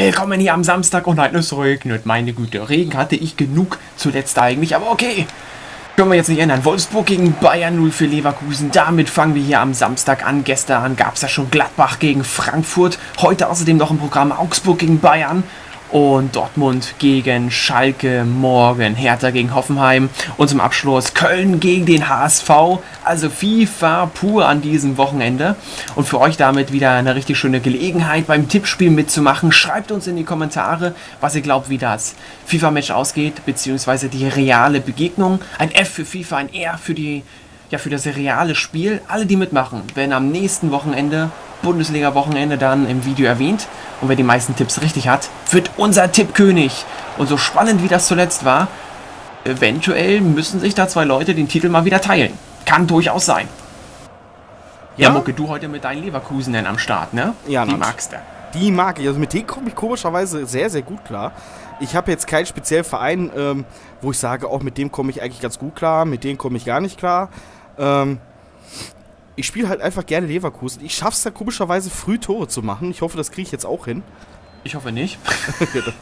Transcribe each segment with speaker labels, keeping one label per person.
Speaker 1: Willkommen hier am Samstag und nein, es regnet. Meine Güte, Regen hatte ich genug zuletzt eigentlich, aber okay. Können wir jetzt nicht ändern. Wolfsburg gegen Bayern 0 für Leverkusen. Damit fangen wir hier am Samstag an. Gestern gab es ja schon Gladbach gegen Frankfurt. Heute außerdem noch im Programm Augsburg gegen Bayern und Dortmund gegen Schalke morgen, Hertha gegen Hoffenheim und zum Abschluss Köln gegen den HSV. Also FIFA pur an diesem Wochenende und für euch damit wieder eine richtig schöne Gelegenheit beim Tippspiel mitzumachen. Schreibt uns in die Kommentare, was ihr glaubt, wie das FIFA-Match ausgeht, beziehungsweise die reale Begegnung. Ein F für FIFA, ein R für die ja, für das reale Spiel. Alle, die mitmachen, werden am nächsten Wochenende Bundesliga-Wochenende dann im Video erwähnt. Und wer die meisten Tipps richtig hat, wird unser Tippkönig. Und so spannend wie das zuletzt war, eventuell müssen sich da zwei Leute den Titel mal wieder teilen. Kann durchaus sein. Ja, ja Mucke, du heute mit deinen Leverkusenen am Start, ne?
Speaker 2: Ja, Die magst du. Die mag ich. Also mit denen komme ich komischerweise sehr, sehr gut klar. Ich habe jetzt keinen speziellen Verein, ähm, wo ich sage, auch mit dem komme ich eigentlich ganz gut klar, mit denen komme ich gar nicht klar. Ähm, ich spiele halt einfach gerne Leverkusen. Ich schaffe es da komischerweise früh Tore zu machen. Ich hoffe, das kriege ich jetzt auch hin.
Speaker 1: Ich hoffe nicht.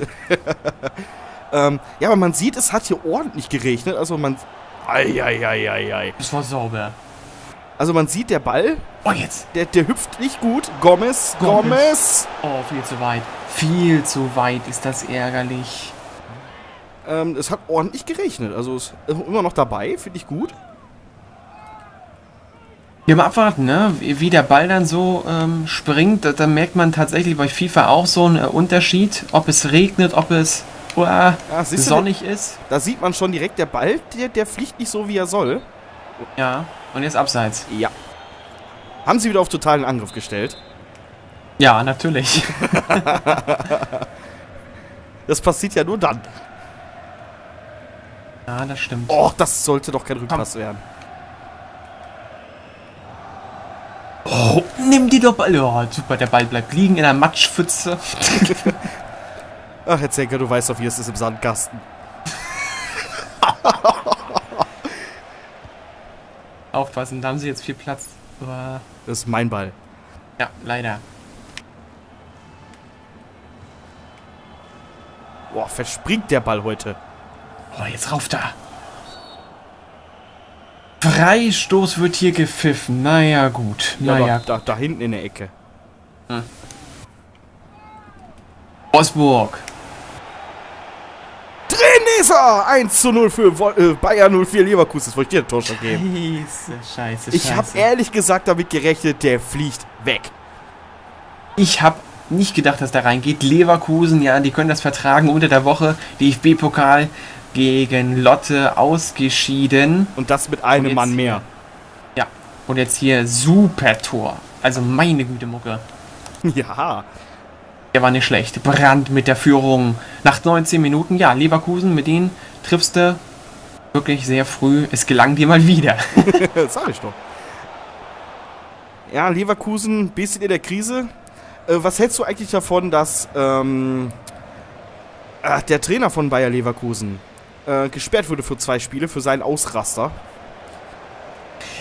Speaker 2: ähm, ja, aber man sieht, es hat hier ordentlich geregnet. Also man.
Speaker 1: Eieieiei. Es war sauber.
Speaker 2: Also man sieht, der Ball.
Speaker 1: Oh, jetzt.
Speaker 2: Der, der hüpft nicht gut. Gomez, Gomez. Gomez.
Speaker 1: Oh, viel zu weit. Viel zu weit ist das ärgerlich.
Speaker 2: Ähm, es hat ordentlich geregnet. Also ist immer noch dabei. Finde ich gut.
Speaker 1: Ja, mal abwarten, ne? wie der Ball dann so ähm, springt. Da, da, merkt man tatsächlich bei FIFA auch so einen äh, Unterschied, ob es regnet, ob es uh, ja, sonnig du, ist.
Speaker 2: Da sieht man schon direkt, der Ball, der, der fliegt nicht so, wie er soll.
Speaker 1: Ja, und jetzt abseits.
Speaker 2: Ja. Haben sie wieder auf totalen Angriff gestellt?
Speaker 1: Ja, natürlich.
Speaker 2: das passiert ja nur dann.
Speaker 1: Ja, das stimmt.
Speaker 2: Och, das sollte doch kein Rückpass Komm. werden.
Speaker 1: Oh, nimm die doch Ball. Oh, super, der Ball bleibt liegen in der Matschpfütze.
Speaker 2: Ach, Herr Zenker, du weißt doch, wie es ist im Sandkasten.
Speaker 1: Aufpassen, da haben sie jetzt viel Platz.
Speaker 2: Aber das ist mein Ball.
Speaker 1: Ja, leider.
Speaker 2: Boah, verspringt der Ball heute.
Speaker 1: Oh, jetzt rauf da. Freistoß wird hier gepfiffen. Naja, gut. Naja.
Speaker 2: da, da hinten in der Ecke. Hm.
Speaker 1: Osburg.
Speaker 2: Drin ist er! 1 zu 0 für äh, Bayern 04 Leverkusen. Das wollte ich dir Tor schon geben.
Speaker 1: Scheiße, scheiße,
Speaker 2: Ich habe ehrlich gesagt damit gerechnet, der fliegt weg.
Speaker 1: Ich habe nicht gedacht, dass da reingeht. Leverkusen, ja, die können das vertragen unter der Woche. DFB-Pokal gegen Lotte ausgeschieden.
Speaker 2: Und das mit einem Mann mehr.
Speaker 1: Ja, und jetzt hier super Tor. Also meine Güte Mucke.
Speaker 2: Ja.
Speaker 1: Der war nicht schlecht. Brand mit der Führung. Nach 19 Minuten, ja, Leverkusen, mit denen triffst du wirklich sehr früh. Es gelang dir mal wieder.
Speaker 2: das sag ich doch. Ja, Leverkusen, ein bisschen in der Krise. Äh, was hältst du eigentlich davon, dass ähm, äh, der Trainer von Bayer Leverkusen, äh, gesperrt wurde für zwei Spiele für seinen Ausraster.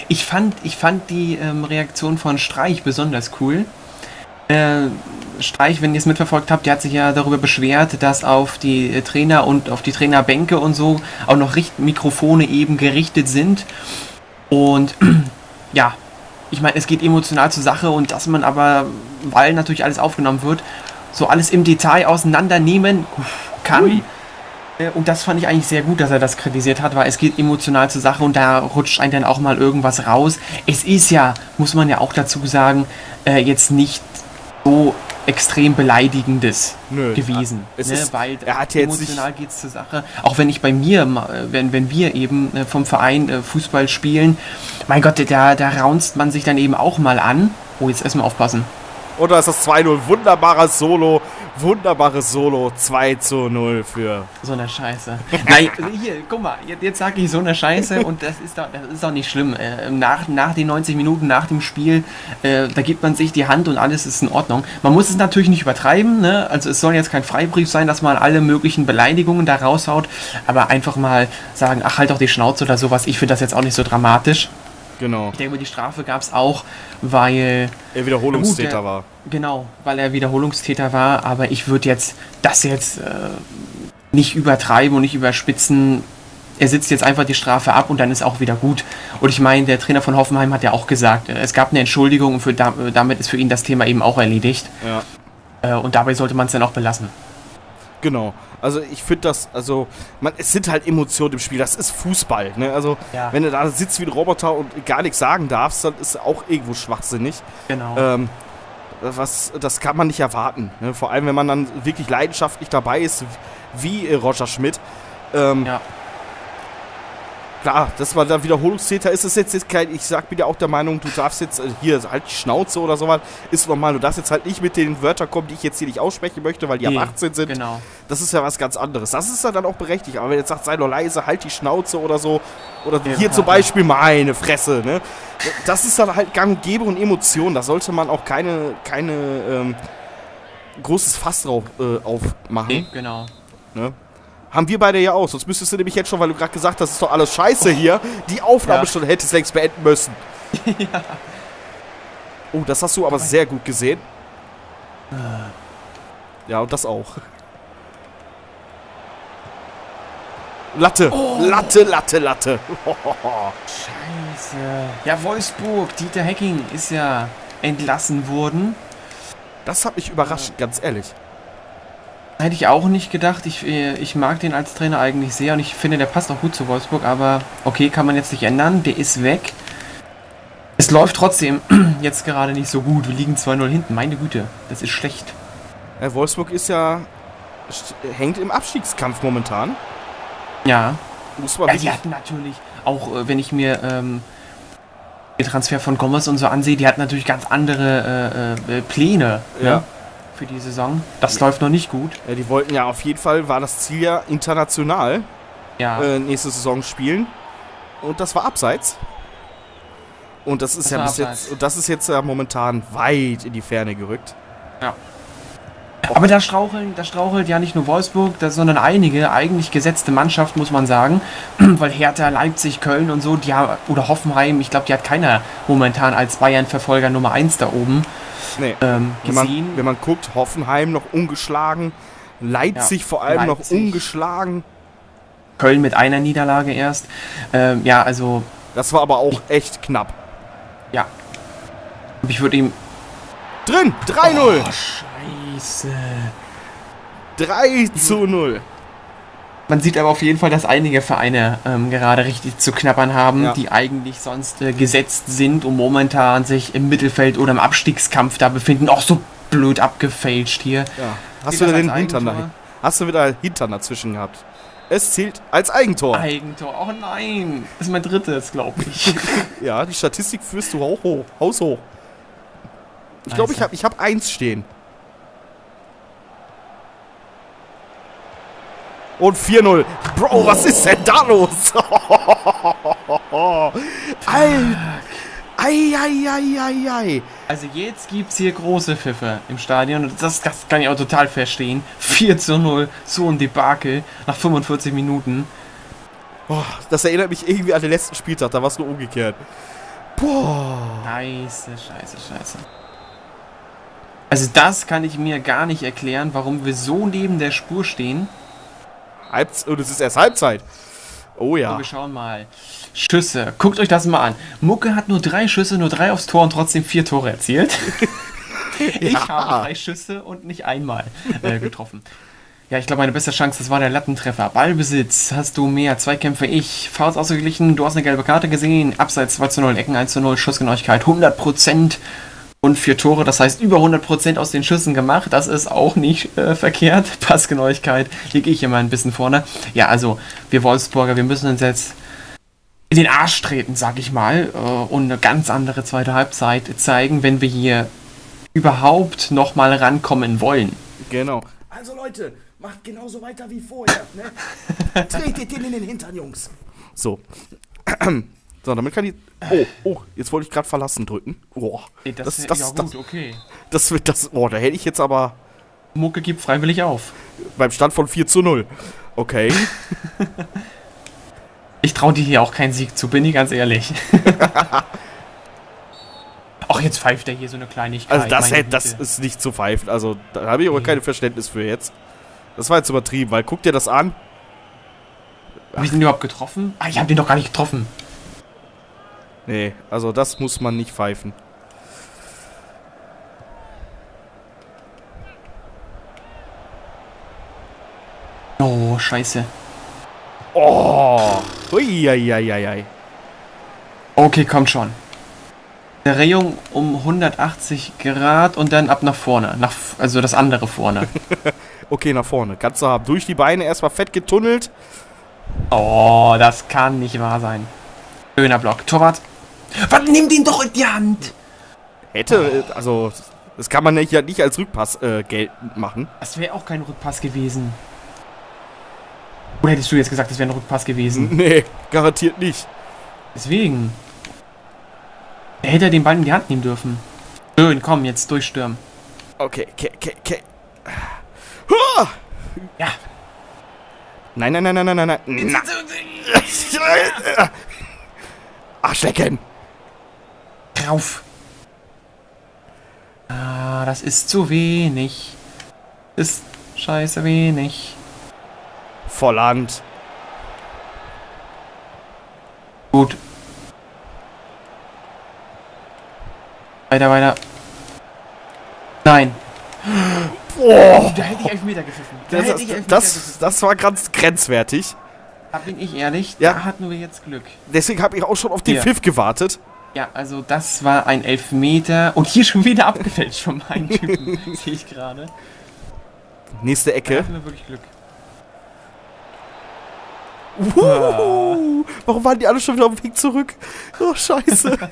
Speaker 1: Ich fand, ich fand die ähm, Reaktion von Streich besonders cool. Äh, Streich, wenn ihr es mitverfolgt habt, der hat sich ja darüber beschwert, dass auf die äh, Trainer und auf die Trainerbänke und so auch noch Richt Mikrofone eben gerichtet sind. Und ja, ich meine, es geht emotional zur Sache und dass man aber, weil natürlich alles aufgenommen wird, so alles im Detail auseinandernehmen kann. Ui. Äh, und das fand ich eigentlich sehr gut, dass er das kritisiert hat, weil es geht emotional zur Sache und da rutscht einem dann auch mal irgendwas raus. Es ist ja, muss man ja auch dazu sagen, äh, jetzt nicht so extrem beleidigendes Nö, gewesen.
Speaker 2: Es ne? ist,
Speaker 1: weil er hat emotional geht es zur Sache. Auch wenn ich bei mir, wenn, wenn wir eben äh, vom Verein äh, Fußball spielen, mein Gott, da, da raunzt man sich dann eben auch mal an. Oh, jetzt erstmal aufpassen.
Speaker 2: Oder ist das 2-0? Wunderbares Solo. Wunderbares Solo. 2 zu 0 für.
Speaker 1: So eine Scheiße. Nein, hier, guck mal, jetzt, jetzt sage ich so eine Scheiße und das ist doch, das ist doch nicht schlimm. Äh, nach, nach den 90 Minuten, nach dem Spiel, äh, da gibt man sich die Hand und alles ist in Ordnung. Man muss es natürlich nicht übertreiben, ne? Also es soll jetzt kein Freibrief sein, dass man alle möglichen Beleidigungen da raushaut, aber einfach mal sagen, ach halt doch die Schnauze oder sowas. Ich finde das jetzt auch nicht so dramatisch.
Speaker 2: Genau.
Speaker 1: Ich denke, die Strafe gab es auch, weil.
Speaker 2: Er Wiederholungstäter
Speaker 1: Gut, der-
Speaker 2: war.
Speaker 1: Genau, weil er Wiederholungstäter war, aber ich würde jetzt das jetzt äh, nicht übertreiben und nicht überspitzen. Er sitzt jetzt einfach die Strafe ab und dann ist auch wieder gut. Und ich meine, der Trainer von Hoffenheim hat ja auch gesagt, äh, es gab eine Entschuldigung und für, da, damit ist für ihn das Thema eben auch erledigt.
Speaker 2: Ja.
Speaker 1: Äh, und dabei sollte man es dann auch belassen.
Speaker 2: Genau. Also ich finde das, also, man, es sind halt Emotionen im Spiel. Das ist Fußball. Ne? Also,
Speaker 1: Ja.
Speaker 2: wenn du da sitzt wie ein Roboter und gar nichts sagen darfst, dann ist auch irgendwo schwachsinnig.
Speaker 1: Genau.
Speaker 2: Ähm, was, das kann man nicht erwarten. Ne? Vor allem, wenn man dann wirklich leidenschaftlich dabei ist, wie äh, Roger Schmidt. Ähm,
Speaker 1: ja.
Speaker 2: Klar, dass man da Wiederholungstäter ist, ist jetzt, jetzt kein, ich sag bin ja auch der Meinung, du darfst jetzt, äh, hier, halt die Schnauze oder sowas, ist normal. Du darfst jetzt halt nicht mit den Wörtern kommen, die ich jetzt hier nicht aussprechen möchte, weil die
Speaker 1: Nee,
Speaker 2: ab 18 sind.
Speaker 1: Genau.
Speaker 2: Das ist ja was ganz anderes. Das ist ja dann auch berechtigt. Aber wenn jetzt sagt, sei nur leise, halt die Schnauze oder so. Oder
Speaker 1: Ja.
Speaker 2: hier zum Beispiel meine Fresse, ne? Das ist dann halt gang und gäbe und Emotion. Da sollte man auch keine, keine, ähm, großes Fass drauf äh, aufmachen.
Speaker 1: Nee, genau.
Speaker 2: Ne? Haben wir beide ja auch. Sonst müsstest du nämlich jetzt schon, weil du gerade gesagt hast, das ist doch alles scheiße hier, die Aufnahme
Speaker 1: Ja.
Speaker 2: schon hättest längst beenden müssen. Oh, das hast du aber sehr gut gesehen. Ja, und das auch. Latte, Latte, Latte, Latte.
Speaker 1: Scheiße. Ja, Wolfsburg, Dieter Hecking ist ja entlassen worden.
Speaker 2: Das hat mich überrascht, ganz ehrlich.
Speaker 1: Hätte ich auch nicht gedacht. Ich, äh, ich mag den als Trainer eigentlich sehr und ich finde, der passt auch gut zu Wolfsburg, aber okay, kann man jetzt nicht ändern. Der ist weg. Es läuft trotzdem jetzt gerade nicht so gut. Wir liegen 2-0 hinten. Meine Güte, das ist schlecht.
Speaker 2: Ja, Wolfsburg ist ja. hängt im Abstiegskampf momentan.
Speaker 1: Ja.
Speaker 2: Muss man
Speaker 1: ja die hatten natürlich, auch äh, wenn ich mir ähm, den Transfer von Gomez und so ansehe, die hatten natürlich ganz andere äh, äh, Pläne
Speaker 2: Ja.
Speaker 1: ne, für die Saison. Das läuft noch nicht gut.
Speaker 2: Ja, die wollten ja auf jeden Fall, war das Ziel ja international
Speaker 1: Ja.
Speaker 2: äh, nächste Saison spielen. Und das war abseits. Und das ist
Speaker 1: Das
Speaker 2: ja bis
Speaker 1: abseits.
Speaker 2: jetzt, das ist jetzt ja momentan weit in die Ferne gerückt.
Speaker 1: Aber da straucheln, da strauchelt ja nicht nur Wolfsburg, da, sondern einige eigentlich gesetzte Mannschaft, muss man sagen. Weil Hertha, Leipzig, Köln und so, die haben, oder Hoffenheim, ich glaube, die hat keiner momentan als Bayern-Verfolger Nummer 1 da oben
Speaker 2: Nee.
Speaker 1: ähm,
Speaker 2: Wenn man,
Speaker 1: gesehen.
Speaker 2: wenn man guckt, Hoffenheim noch ungeschlagen, Leipzig vor allem noch
Speaker 1: Leipzig.
Speaker 2: ungeschlagen.
Speaker 1: Köln mit einer Niederlage erst. Ähm, ja, also,
Speaker 2: Das war aber auch echt knapp.
Speaker 1: ja. Ich würde ihm.
Speaker 2: Drin, 3-0.
Speaker 1: Oh, Scheiße.
Speaker 2: 3 zu 0.
Speaker 1: Man sieht aber auf jeden Fall, dass einige Vereine ähm, gerade richtig zu knappern haben,
Speaker 2: Ja.
Speaker 1: die eigentlich sonst äh, gesetzt sind und momentan sich im Mittelfeld oder im Abstiegskampf da befinden. Auch so blöd abgefälscht hier.
Speaker 2: Ja. Hast du wieder den Hintern da, Hast du wieder Hintern dazwischen gehabt? Es zählt als Eigentor.
Speaker 1: Eigentor. Oh nein. Das ist mein drittes, glaube ich.
Speaker 2: Ja, die Statistik führst du auch hoch, haushoch. Ich glaube, ich
Speaker 1: Also.
Speaker 2: habe ich hab eins stehen. Und 4-0. Bro, was ist denn da los? Ei, ei, ei, ei, ei, ei.
Speaker 1: Also jetzt gibt es hier große Pfiffe im Stadion und das, das kann ich auch total verstehen. 4 zu 0, so ein Debakel nach 45 Minuten.
Speaker 2: Oh, das erinnert mich irgendwie an den letzten Spieltag, da war es nur umgekehrt. Boah.
Speaker 1: Scheiße, scheiße, scheiße. Also das kann ich mir gar nicht erklären, warum wir so neben der Spur stehen.
Speaker 2: Halbz und es ist erst Halbzeit. Oh
Speaker 1: So,
Speaker 2: ja.
Speaker 1: wir schauen mal. Schüsse. Guckt euch das mal an. Mucke hat nur drei Schüsse, nur drei aufs Tor und trotzdem vier Tore erzielt. ich
Speaker 2: Ja.
Speaker 1: habe drei Schüsse und nicht einmal äh, getroffen. Ja, ich glaube, meine beste Chance, das war der Lattentreffer. Ballbesitz, hast du mehr, Zweikämpfe ich, Fouls ausgeglichen, du hast eine gelbe Karte gesehen, Abseits 2 zu 0, Ecken 1 zu 0, Schussgenauigkeit 100% und vier Tore, das heißt über 100% aus den Schüssen gemacht, das ist auch nicht äh, verkehrt. Passgenauigkeit liege ich immer ein bisschen vorne. Ja, also wir Wolfsburger, wir müssen uns jetzt in den Arsch treten, sag ich mal, äh, und eine ganz andere zweite Halbzeit zeigen, wenn wir hier überhaupt nochmal rankommen wollen.
Speaker 2: Genau.
Speaker 3: Also Leute, macht genauso weiter wie vorher. Ne? Tretet den in den Hintern, Jungs.
Speaker 2: So. So, damit kann ich. Oh, oh, jetzt wollte ich gerade verlassen drücken. Oh,
Speaker 1: Ey,
Speaker 2: das,
Speaker 1: ist
Speaker 2: das,
Speaker 1: ja
Speaker 2: das,
Speaker 1: gut, okay.
Speaker 2: das wird das. Oh, da hätte ich jetzt aber
Speaker 1: Mucke gibt freiwillig auf.
Speaker 2: beim Stand von 4 zu 0. Okay.
Speaker 1: Ich traue dir hier auch keinen Sieg zu, bin ich ganz ehrlich. Ach, jetzt pfeift er hier so eine Kleinigkeit.
Speaker 2: Also das, hätte, das ist nicht zu pfeifen. Also da habe ich aber kein Verständnis für jetzt. Das war jetzt übertrieben, weil guck dir das an.
Speaker 1: Hab ich den überhaupt getroffen? Ah, ich habe den doch gar nicht getroffen.
Speaker 2: Nee, also das muss man nicht pfeifen.
Speaker 1: Oh, scheiße.
Speaker 2: Oh! Uiuiuiui.
Speaker 1: Okay, kommt schon. Drehung um 180 Grad und dann ab nach vorne. Nach, also das andere vorne.
Speaker 2: Okay, nach vorne. Kannst du haben. Durch die Beine erstmal fett getunnelt.
Speaker 1: Oh, das kann nicht wahr sein. Schöner Block. Torwart. Was? Nimm den doch in die Hand.
Speaker 2: Hätte, also, das kann man ja nicht als Rückpass äh, geltend machen.
Speaker 1: Das wäre auch kein Rückpass gewesen. Oder hättest du jetzt gesagt, das wäre ein Rückpass gewesen?
Speaker 2: Nee, garantiert nicht.
Speaker 1: Deswegen. Er hätte den Ball in die Hand nehmen dürfen. Schön, komm, jetzt durchstürmen.
Speaker 2: Okay, okay, okay, okay. Huh!
Speaker 1: Ja.
Speaker 2: Nein, nein, nein, nein, nein, nein, nein. Na.
Speaker 1: Drauf. Ah, das ist zu wenig. Ist scheiße wenig.
Speaker 2: Volland.
Speaker 1: Gut. Weiter, weiter. Nein.
Speaker 2: Boah.
Speaker 1: Da hätte ich Elfmeter gepfiffen. Da
Speaker 2: Das,
Speaker 1: hätte ich Elfmeter
Speaker 2: das,
Speaker 1: gepfiffen.
Speaker 2: das war ganz grenzwertig.
Speaker 1: Da bin ich ehrlich.
Speaker 2: Ja.
Speaker 1: Da hatten wir jetzt Glück.
Speaker 2: Deswegen habe ich auch schon auf den
Speaker 1: Hier.
Speaker 2: Pfiff gewartet.
Speaker 1: Ja, also das war ein Elfmeter. Und hier schon wieder abgefälscht von meinen Typen. Sehe ich gerade.
Speaker 2: Nächste
Speaker 1: Da
Speaker 2: Ecke.
Speaker 1: hatten wir wirklich Glück.
Speaker 2: Uhuhu. Warum waren die alle schon wieder auf dem Weg zurück? Oh, scheiße.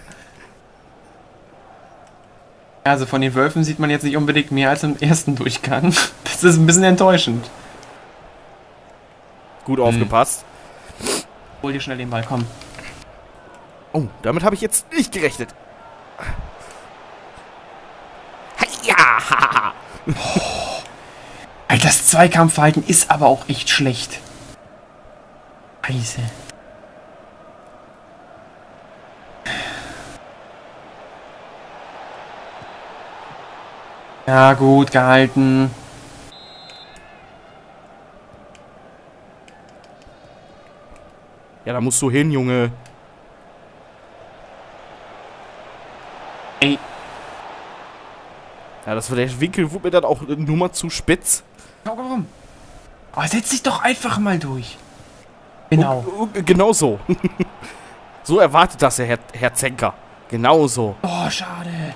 Speaker 1: Also von den Wölfen sieht man jetzt nicht unbedingt mehr als im ersten Durchgang. Das ist ein bisschen enttäuschend.
Speaker 2: Gut aufgepasst.
Speaker 1: Hol dir schnell den Ball, komm.
Speaker 2: Oh, damit habe ich jetzt nicht gerechnet. Ja.
Speaker 1: Alter, das Zweikampfverhalten ist aber auch echt schlecht. Scheiße. Ja, gut gehalten.
Speaker 2: Ja, da musst du hin, Junge.
Speaker 1: Ey,
Speaker 2: Ja, das war der Winkel wurde mir dann auch eine Nummer zu spitz.
Speaker 1: komm. Oh, setz dich doch einfach mal durch. Genau.
Speaker 2: Oh, oh, Genau so. so erwartet das der Herr, Herr Zenker. Genau so.
Speaker 1: Oh, schade.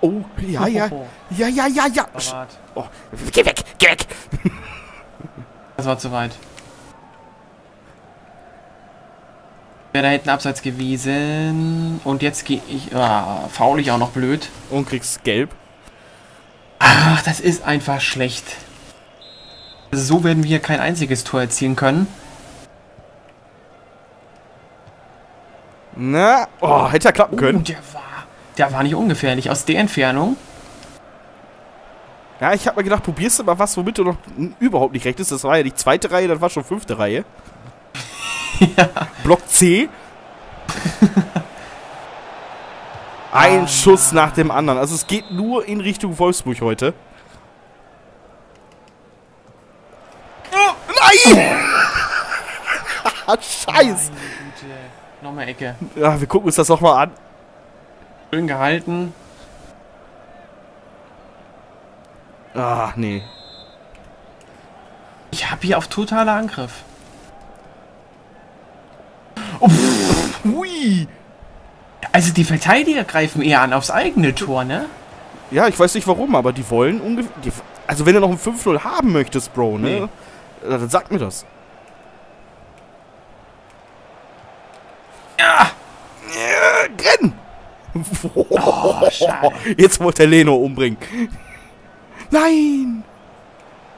Speaker 2: Oh, ja, ja. Ja, ja, ja, ja. Oh, geh weg, geh weg.
Speaker 1: Das war zu weit. Wäre da hinten abseits gewesen. Und jetzt gehe ich. Ah, faul ich auch noch blöd.
Speaker 2: Und kriegst gelb.
Speaker 1: Ach, das ist einfach schlecht. So werden wir kein einziges Tor erzielen können.
Speaker 2: Na, oh, hätte ja klappen
Speaker 1: Oh,
Speaker 2: können.
Speaker 1: der war. Der war nicht ungefährlich. Aus der Entfernung.
Speaker 2: Ja, ich habe mir gedacht, probierst du mal was, womit du noch überhaupt nicht recht ist. Das war ja die zweite Reihe, das war schon fünfte Reihe. Block C. Ein Schuss nach dem anderen. Also es geht nur in Richtung Wolfsburg heute. Oh, nein! Scheiß!
Speaker 1: Meine Güte. Nochmal Ecke.
Speaker 2: Ja, wir gucken uns das nochmal an.
Speaker 1: Schön gehalten.
Speaker 2: Ah, nee.
Speaker 1: Ich habe hier auf totaler Angriff.
Speaker 2: Hui!
Speaker 1: Also die Verteidiger greifen eher an aufs eigene Tor, ne?
Speaker 2: Ja, ich weiß nicht warum, aber die wollen ungefähr. Also, wenn du noch ein 5-0 haben möchtest, Bro, ne?
Speaker 1: Nee.
Speaker 2: Dann sag mir das.
Speaker 1: Ja!
Speaker 2: Äh, renn!
Speaker 1: Oh.
Speaker 2: Jetzt wollte er Leno umbringen. Nein!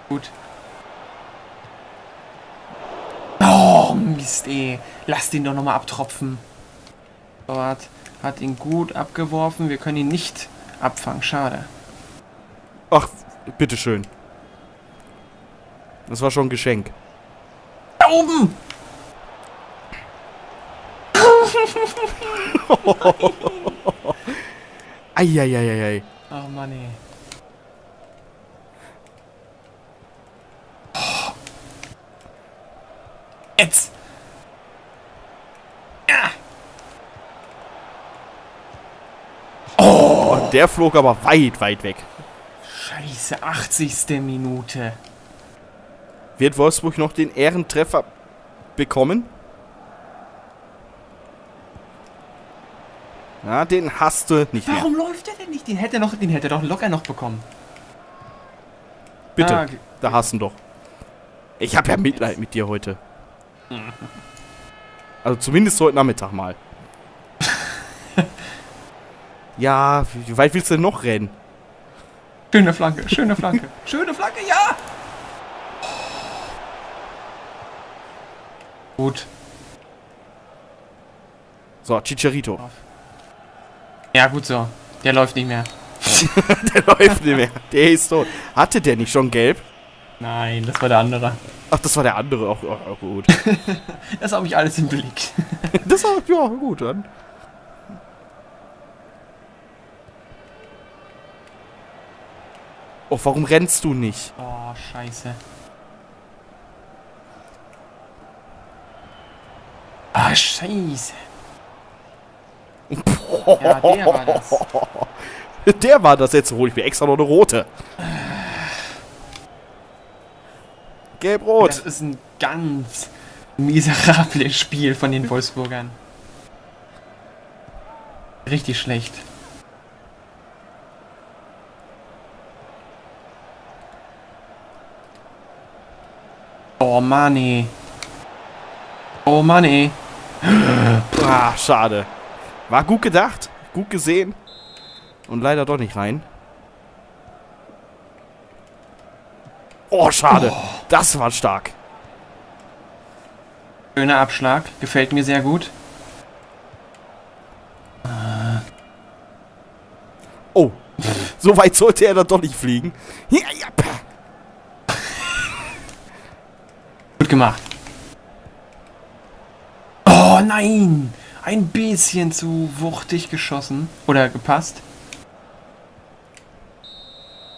Speaker 1: Gut. Oh, Mist, ey. Lass den doch nochmal abtropfen. Dort hat ihn gut abgeworfen. Wir können ihn nicht abfangen. Schade.
Speaker 2: Ach, bitteschön. Das war schon ein Geschenk.
Speaker 1: Da oben!
Speaker 2: Eieieiei.
Speaker 1: Oh Mann, ey. Jetzt! Ja!
Speaker 2: Und der flog aber weit, weit weg.
Speaker 1: Scheiße, 80. Minute.
Speaker 2: Wird Wolfsburg noch den Ehrentreffer bekommen? Ja, den hast du nicht mehr.
Speaker 1: Warum läuft der denn nicht? Den hätte er noch, den hätte er doch locker noch bekommen.
Speaker 2: Bitte,
Speaker 1: Ah,
Speaker 2: da hast du ihn doch. Ich habe ja Mitleid mit dir heute. Also zumindest heute Nachmittag mal. ja, wie weit willst du denn noch rennen?
Speaker 1: Schöne Flanke, schöne Flanke, schöne Flanke, ja! Gut.
Speaker 2: So, Chicharito.
Speaker 1: Ja, gut so. Der läuft nicht mehr.
Speaker 2: Der läuft nicht mehr. Der ist tot. Hatte der nicht schon gelb?
Speaker 1: Nein, das war der andere.
Speaker 2: Ach, das war der andere. Auch, auch, gut.
Speaker 1: Das habe ich alles im Blick.
Speaker 2: Das war, ja, gut dann. Oh, warum rennst du nicht?
Speaker 1: Oh, scheiße. Ah, scheiße. Ja, der war das.
Speaker 2: Der war das jetzt. Hol ich mir extra noch eine rote. Gelb-rot.
Speaker 1: Das ist ein ganz miserables Spiel von den Wolfsburgern. Richtig schlecht. Oh Mann, ey. Oh Mann, ey.
Speaker 2: Ah, schade. War gut gedacht, gut gesehen. Und leider doch nicht rein. Oh, schade. Das war stark.
Speaker 1: Schöner Abschlag. Gefällt mir sehr gut.
Speaker 2: Oh. So weit sollte er dann doch nicht fliegen. Ja, ja.
Speaker 1: Gut gemacht. Oh nein! Ein bisschen zu wuchtig geschossen. Oder gepasst.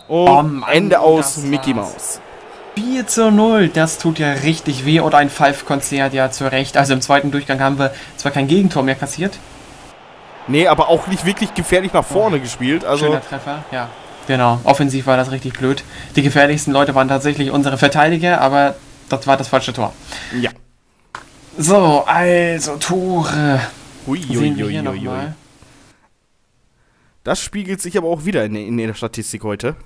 Speaker 2: Und
Speaker 1: Oh Mann,
Speaker 2: Ende aus Mickey
Speaker 1: war's.
Speaker 2: Mouse.
Speaker 1: 4 zu 0, das tut ja richtig weh. Und ein Pfeif-Konzert, ja, zu Recht. Also im zweiten Durchgang haben wir zwar kein Gegentor mehr kassiert.
Speaker 2: Nee, aber auch nicht wirklich gefährlich nach vorne gespielt. Also,
Speaker 1: Schöner Treffer, ja. Genau, offensiv war das richtig blöd. Die gefährlichsten Leute waren tatsächlich unsere Verteidiger, aber das war das falsche Tor.
Speaker 2: ja.
Speaker 1: So, also Tore.
Speaker 2: Hui,
Speaker 1: Sehen
Speaker 2: hui,
Speaker 1: wir hier
Speaker 2: hui, hui.
Speaker 1: nochmal.
Speaker 2: Das spiegelt sich aber auch wieder in, in der Statistik heute.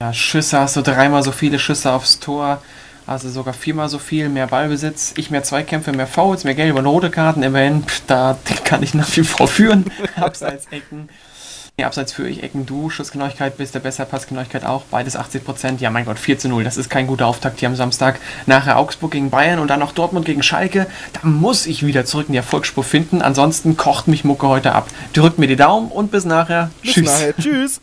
Speaker 1: Ja, Schüsse hast du dreimal so viele Schüsse aufs Tor. Also sogar viermal so viel, mehr Ballbesitz, ich mehr Zweikämpfe, mehr Fouls, mehr gelbe und rote Karten. Immerhin, pff, da kann ich nach wie vor führen. Abseits Ecken. Nee, abseits führe ich Ecken, du. Schussgenauigkeit bist der besser, Passgenauigkeit auch. Beides 80%. Ja, mein Gott, 4 zu 0. Das ist kein guter Auftakt hier am Samstag. Nachher Augsburg gegen Bayern und dann noch Dortmund gegen Schalke. Da muss ich wieder zurück in die Erfolgsspur finden. Ansonsten kocht mich Mucke heute ab. Drückt mir die Daumen und bis nachher.
Speaker 2: Bis nachher. Tschüss.